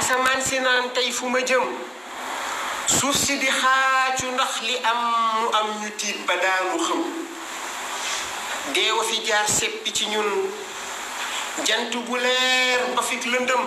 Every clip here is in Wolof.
asamaan si naan tey fu ma jëm suuf si di xaacu ndax li am mu am ñu tiit ba daanu xëm deewa fi jaar seppi ci ñun jant bu leer ba fi lëndëm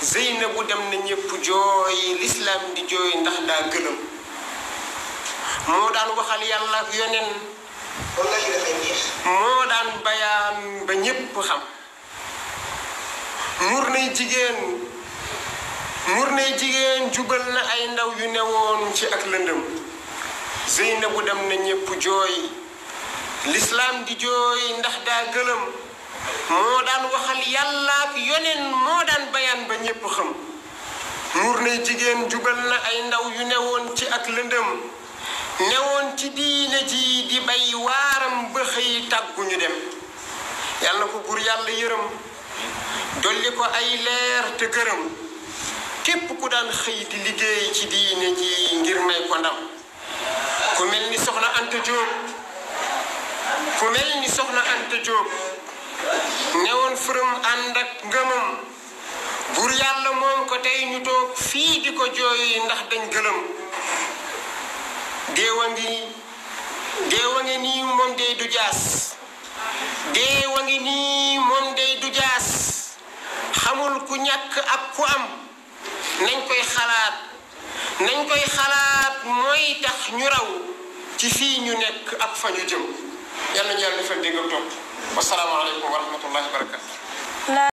Zeynabu dem na ñépp jooy lislaam di jooy ndax daa gëlëm moo daan waxal yàlla ak yonen wallahi dafa neex moo daan bayaan ba ñépp xam mur nay jigéen mur nay jigéen jubal na ay ndaw yu newoon ci ak lëndëm Zeynabu dem na ñépp jooy lislaam di jooy ndax daa gëlëm moo daan waxal yàlla ak yoneen moo daan bayaan ba ñépp xam mur nay jigéen jubal na ay ndaw yu newoon ci ak lëndëm newoon ci diine ji di bay waaram ba xëy tàggu ñu dem yàlla na ko buur yàlla yërëm dolli ko ay leer te gërëm képp ku daan xëy di liggéey ci diine ji ngir may ko ndam ku mel ni soxna Anta Diop ku mel ni soxna Anta Diop newoon fërëm ànd ak ngëmam buur yàlla moom ko tey ñu toog fii di ko jooy ndax dañ gëlëm déewa ngi déewa ngi nii moom day du jaas déewa ngi nii moom day du jaas xamul ku ñàkk ak ku am nañ koy xalaat nañ koy xalaat mooy tax ñu raw ci fii ñu nekk ak fa ñu jëm yàlla ñu yàlla defal dégg ak topp wasalaamaaleykum wa rahmatullahi wa barakatu